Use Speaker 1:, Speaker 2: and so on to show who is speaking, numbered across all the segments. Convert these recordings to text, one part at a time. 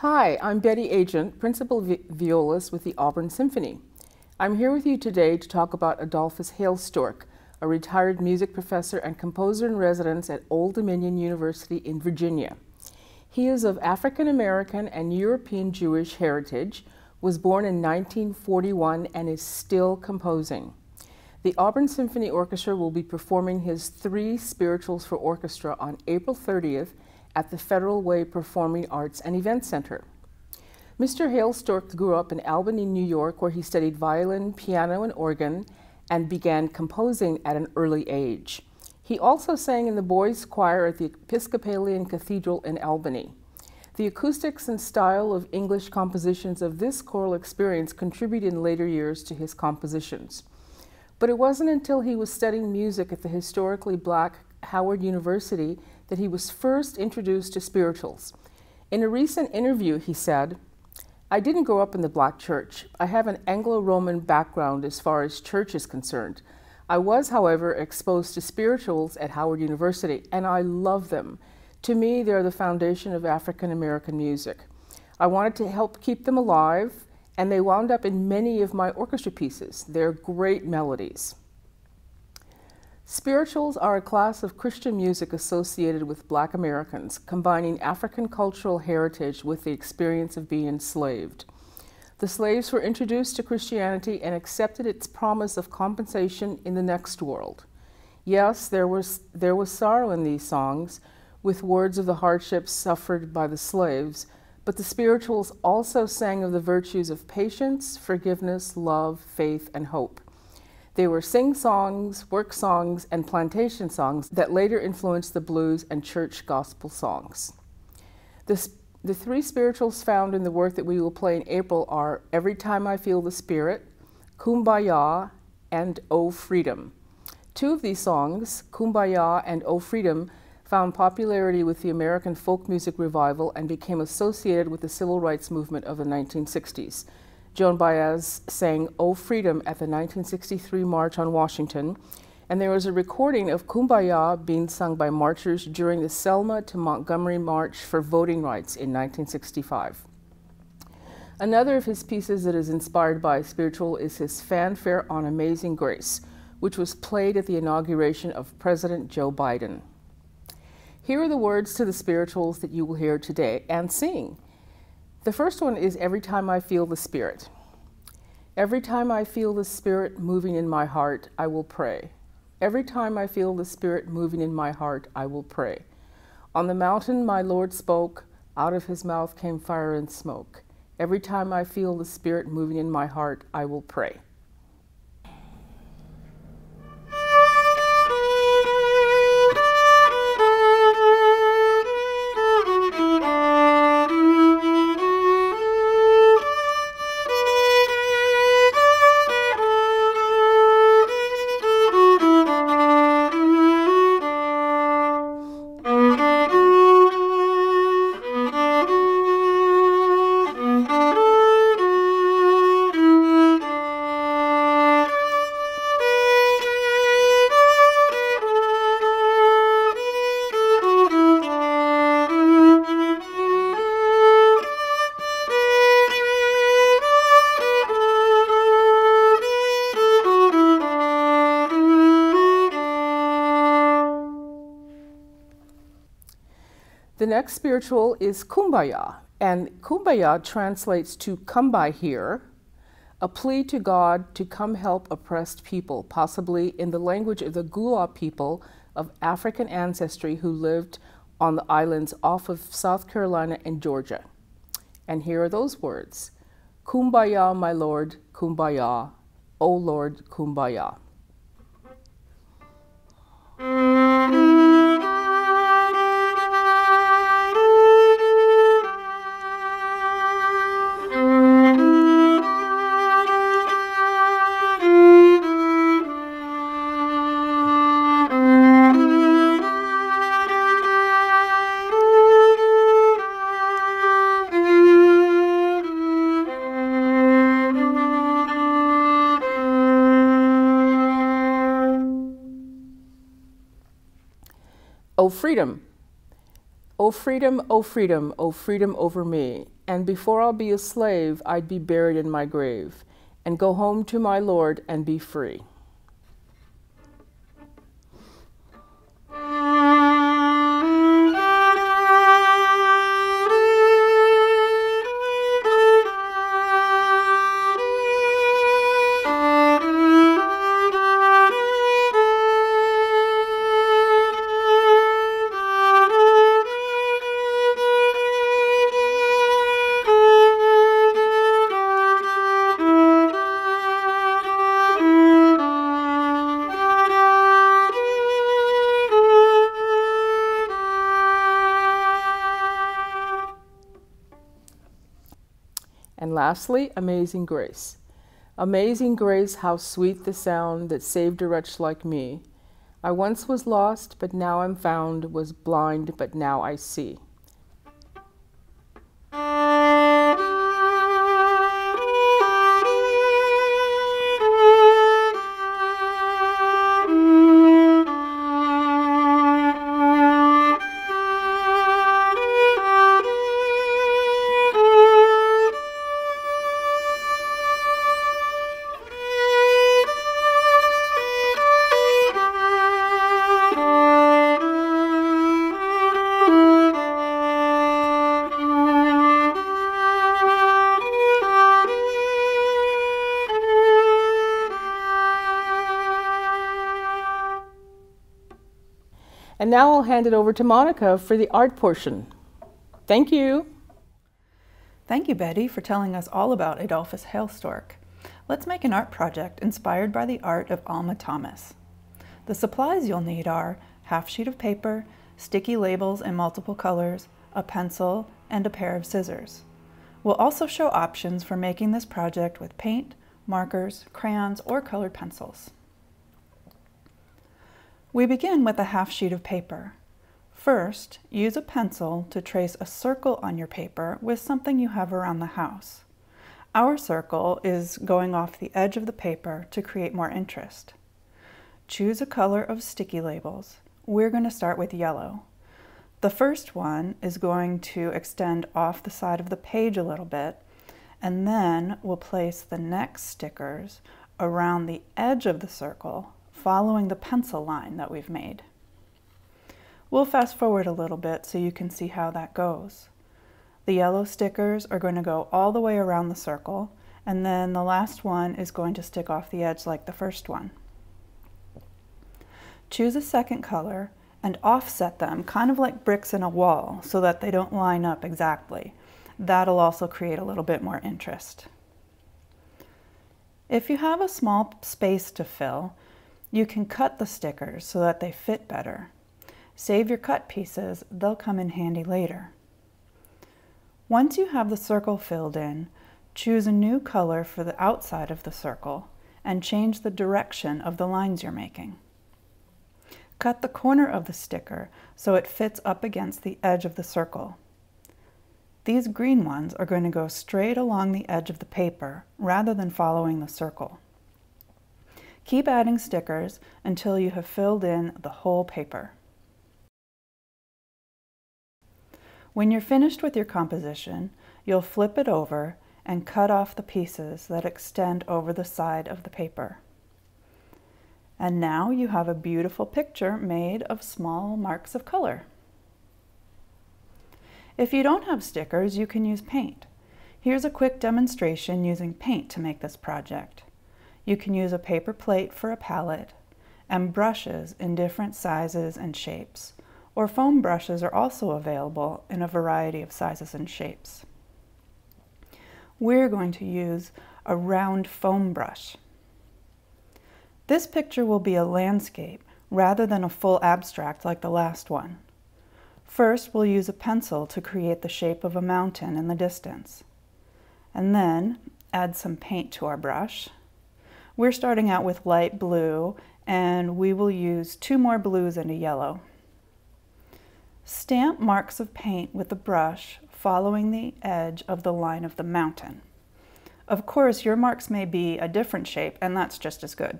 Speaker 1: Hi, I'm Betty Agent, Principal vi Violist with the Auburn Symphony. I'm here with you today to talk about Adolphus Hailstork, a retired music professor and composer in residence at Old Dominion University in Virginia. He is of African American and European Jewish heritage, was born in 1941, and is still composing. The Auburn Symphony Orchestra will be performing his three spirituals for orchestra on April 30th at the Federal Way Performing Arts and Event Center. Mr. Hailstork grew up in Albany, New York, where he studied violin, piano, and organ, and began composing at an early age. He also sang in the boys' choir at the Episcopalian Cathedral in Albany. The acoustics and style of English compositions of this choral experience contributed in later years to his compositions. But it wasn't until he was studying music at the historically black Howard University that he was first introduced to spirituals. In a recent interview, he said, I didn't grow up in the black church. I have an Anglo Roman background as far as church is concerned. I was, however, exposed to spirituals at Howard University, and I love them. To me, they're the foundation of African American music. I wanted to help keep them alive, and they wound up in many of my orchestra pieces. They're great melodies. Spirituals are a class of Christian music associated with black Americans, combining African cultural heritage with the experience of being enslaved. The slaves were introduced to Christianity and accepted its promise of compensation in the next world. Yes, there was, there was sorrow in these songs, with words of the hardships suffered by the slaves, but the spirituals also sang of the virtues of patience, forgiveness, love, faith, and hope. They were sing songs, work songs, and plantation songs that later influenced the blues and church gospel songs. The, the three spirituals found in the work that we will play in April are Every Time I Feel the Spirit, Kumbaya, and Oh Freedom. Two of these songs, Kumbaya and Oh Freedom, found popularity with the American folk music revival and became associated with the civil rights movement of the 1960s. Joan Baez sang Oh Freedom at the 1963 March on Washington, and there was a recording of Kumbaya being sung by marchers during the Selma to Montgomery March for Voting Rights in 1965. Another of his pieces that is inspired by spiritual is his fanfare on Amazing Grace, which was played at the inauguration of President Joe Biden. Here are the words to the spirituals that you will hear today and sing. The first one is Every Time I Feel the Spirit. Every time I feel the Spirit moving in my heart, I will pray. Every time I feel the Spirit moving in my heart, I will pray. On the mountain my Lord spoke, out of his mouth came fire and smoke. Every time I feel the Spirit moving in my heart, I will pray. The next spiritual is Kumbaya, and Kumbaya translates to come by here, a plea to God to come help oppressed people, possibly in the language of the Gullah people of African ancestry who lived on the islands off of South Carolina and Georgia. And here are those words Kumbaya, my Lord, Kumbaya, O Lord, Kumbaya. O freedom, O freedom, O freedom, O freedom over me. and before I'll be a slave, I'd be buried in my grave, and go home to my Lord and be free. Lastly, Amazing Grace. Amazing grace, how sweet the sound that saved a wretch like me. I once was lost, but now I'm found, was blind, but now I see. And now I'll hand it over to Monica for the art portion. Thank you.
Speaker 2: Thank you, Betty, for telling us all about Adolphus Hailstork. Let's make an art project inspired by the art of Alma Thomas. The supplies you'll need are half sheet of paper, sticky labels in multiple colors, a pencil, and a pair of scissors. We'll also show options for making this project with paint, markers, crayons, or colored pencils. We begin with a half sheet of paper. First, use a pencil to trace a circle on your paper with something you have around the house. Our circle is going off the edge of the paper to create more interest. Choose a color of sticky labels. We're going to start with yellow. The first one is going to extend off the side of the page a little bit, and then we'll place the next stickers around the edge of the circle following the pencil line that we've made. We'll fast forward a little bit so you can see how that goes. The yellow stickers are going to go all the way around the circle, and then the last one is going to stick off the edge like the first one. Choose a second color and offset them, kind of like bricks in a wall, so that they don't line up exactly. That'll also create a little bit more interest. If you have a small space to fill, you can cut the stickers so that they fit better. Save your cut pieces, they'll come in handy later. Once you have the circle filled in, choose a new color for the outside of the circle and change the direction of the lines you're making. Cut the corner of the sticker so it fits up against the edge of the circle. These green ones are going to go straight along the edge of the paper rather than following the circle. Keep adding stickers until you have filled in the whole paper. When you're finished with your composition, you'll flip it over and cut off the pieces that extend over the side of the paper. And now you have a beautiful picture made of small marks of color. If you don't have stickers, you can use paint. Here's a quick demonstration using paint to make this project. You can use a paper plate for a palette and brushes in different sizes and shapes, or foam brushes are also available in a variety of sizes and shapes. We're going to use a round foam brush. This picture will be a landscape rather than a full abstract like the last one. First, we'll use a pencil to create the shape of a mountain in the distance. And then add some paint to our brush we're starting out with light blue and we will use two more blues and a yellow. Stamp marks of paint with the brush following the edge of the line of the mountain. Of course, your marks may be a different shape and that's just as good.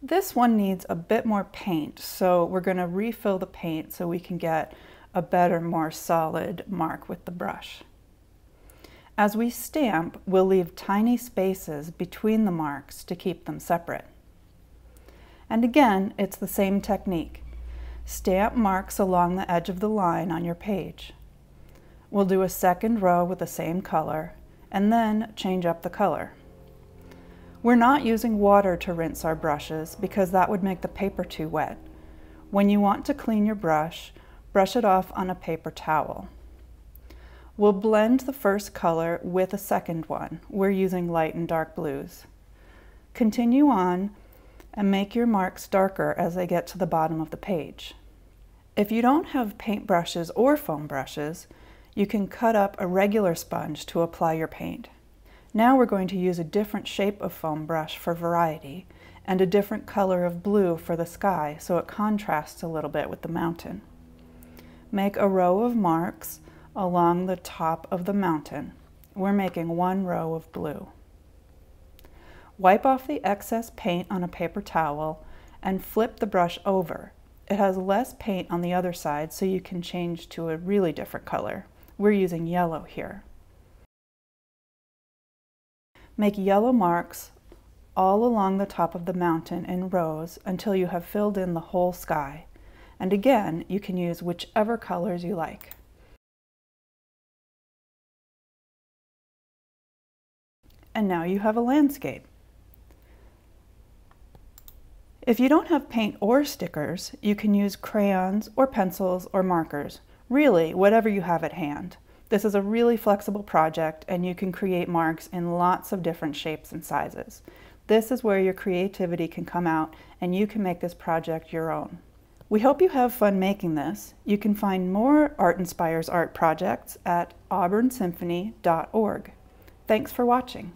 Speaker 2: This one needs a bit more paint, so we're going to refill the paint so we can get a better, more solid mark with the brush. As we stamp, we'll leave tiny spaces between the marks to keep them separate. And again, it's the same technique. Stamp marks along the edge of the line on your page. We'll do a second row with the same color, and then change up the color. We're not using water to rinse our brushes because that would make the paper too wet. When you want to clean your brush, brush it off on a paper towel. We'll blend the first color with a second one. We're using light and dark blues. Continue on and make your marks darker as they get to the bottom of the page. If you don't have paint brushes or foam brushes, you can cut up a regular sponge to apply your paint. Now we're going to use a different shape of foam brush for variety and a different color of blue for the sky so it contrasts a little bit with the mountain. Make a row of marks along the top of the mountain. We're making one row of blue. Wipe off the excess paint on a paper towel and flip the brush over. It has less paint on the other side so you can change to a really different color. We're using yellow here. Make yellow marks all along the top of the mountain in rows until you have filled in the whole sky. And again, you can use whichever colors you like. And now you have a landscape. If you don't have paint or stickers, you can use crayons or pencils or markers, really whatever you have at hand. This is a really flexible project and you can create marks in lots of different shapes and sizes. This is where your creativity can come out and you can make this project your own. We hope you have fun making this. You can find more Art Inspires Art projects at auburnsymphony.org. Thanks for watching.